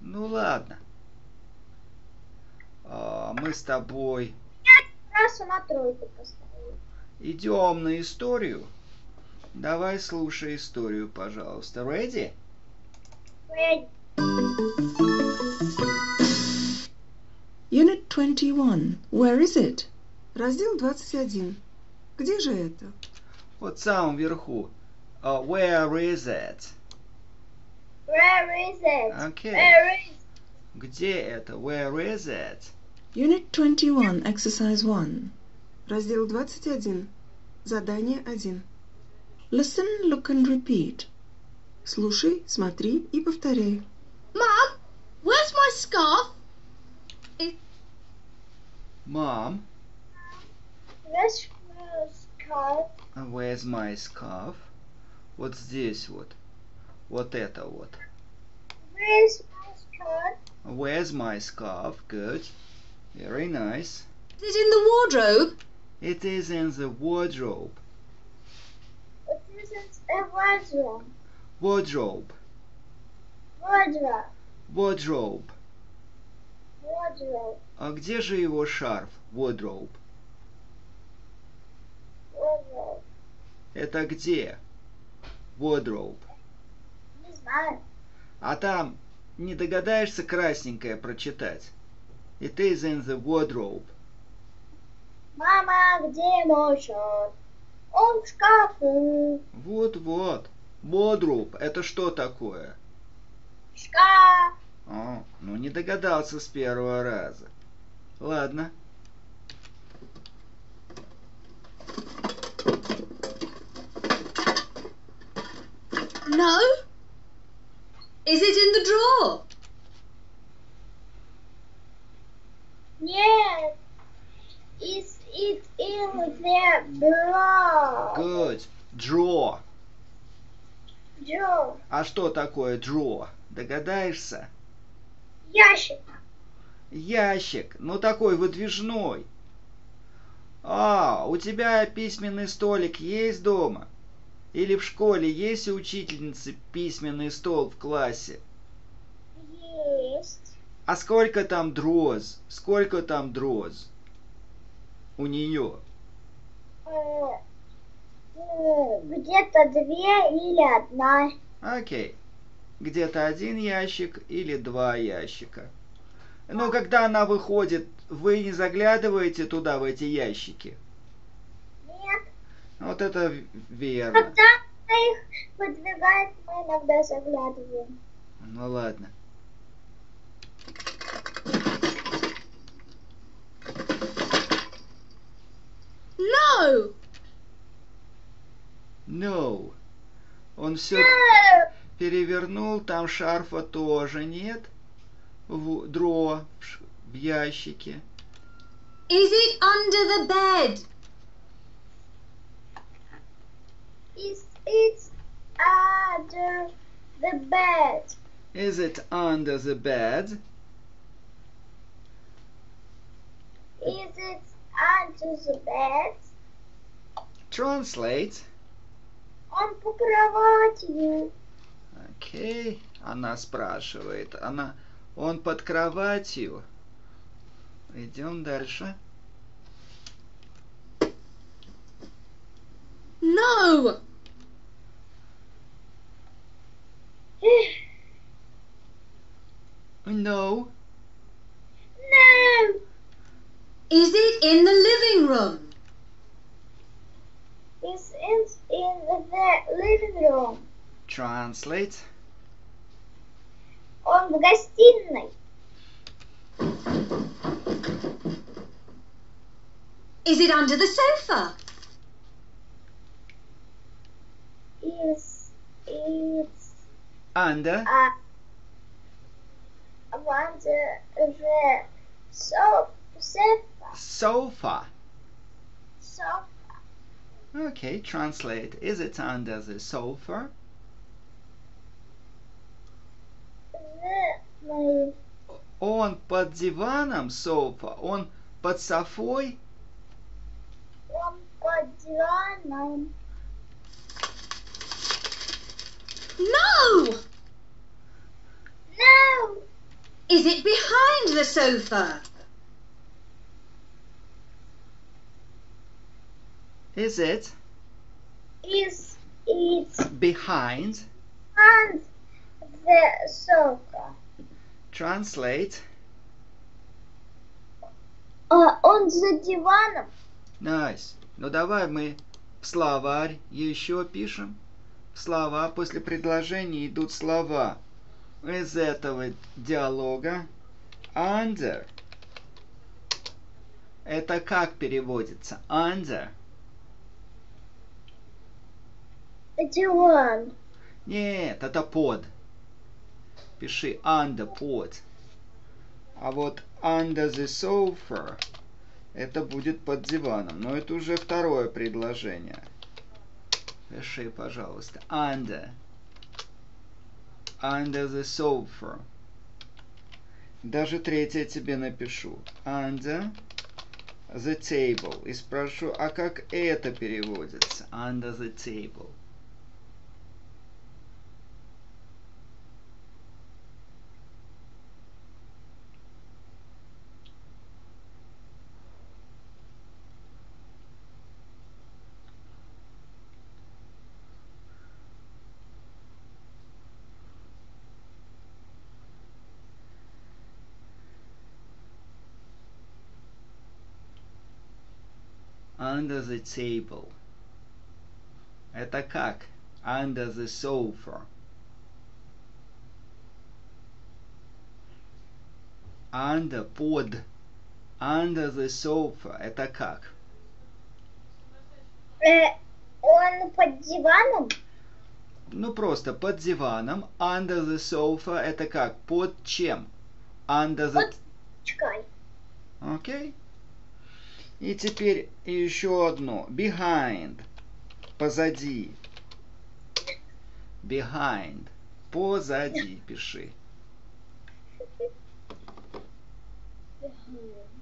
Ну ладно. А, мы с тобой Раз на тройку поставил. идем на историю. Давай слушай историю, пожалуйста. Ready? Red. Unit 21. Where is it? Раздел 21. Где же это? Вот в самом верху. А, where is it? Where is it? Окей. Where is Где это? Where is it? Unit 21. Exercise 1. Раздел 21. Задание 1. Listen, look and repeat. Слушай, смотри и повторяй. Mum, where's my scarf? Mom, Where's my scarf? where's my scarf? Вот здесь вот. Вот это вот. Where's my scarf? Where's my scarf? Good. Very nice. Is it in the wardrobe? It is in the wardrobe. It isn't a wardrobe. Wardrobe. Wardrobe. Wardrobe. Wardrobe. А где же его шарф? Wardrobe. Wardrobe. Это где? Wardrobe. А там не догадаешься красненькое прочитать? It is in the wardrobe. Мама, где мой шарф? Он в шкафу. Вот-вот. Wardrobe. Это что такое? Шкаф. О, ну не догадался с первого раза. Ладно. No. Is it in the drawer? Нет. Is it in the drawer? Good. Draw. Drawer. А что такое draw? Догадаешься? Ящик. Ящик. Ну такой выдвижной. А, у тебя письменный столик есть дома? Или в школе есть у учительницы письменный стол в классе? Есть. А сколько там дроз? Сколько там дроз? У нее. Э, э, Где-то две или одна. Окей. Где-то один ящик или два ящика. Но когда она выходит, вы не заглядываете туда, в эти ящики? Вот это верно. Когда их выдвигает, мы иногда заглядываем. Ну ладно. No. No. Он все Э, перевернул, там шарфа тоже нет. В дро, в ящике. Is it under the bed? Is it under the bed? Is it under the bed? Is it under the bed? Translate. Он по кроватью. Окей. Она спрашивает. Она... Он под кроватью. Идем дальше. No. No. No. Is it in the living room? Is it in the living room? Translate. Он в гостиной. Is it under the sofa? Is it Under. uh, under the so sofa? Sofa. Sofa. Okay, translate. Is it under the sofa? The, my, Он под диваном, софа. Он под софой. он под диваном. No. No. Is it behind the sofa? Is it Is it behind? on the sofa? Translate. А он за диваном? Nice. Ну давай мы в словарь еще пишем. Слова после предложения идут слова. Из этого диалога under. Это как переводится? Under. Диван. Нет, это под. Пиши under, под. А вот under the sofa это будет под диваном. Но это уже второе предложение. Пиши, пожалуйста. Under. Under the sofa. Даже третье тебе напишу. Under the table. И спрошу, а как это переводится? Under the table. Under the table. Это как? Under the sofa. Under, под. Under the sofa. Это как? Э, он под диваном? Ну просто под диваном. Under the sofa. Это как? Под чем? Under the... Под чекай. Окей. И теперь еще одно. Behind. Позади. Behind. Позади пиши. Behind.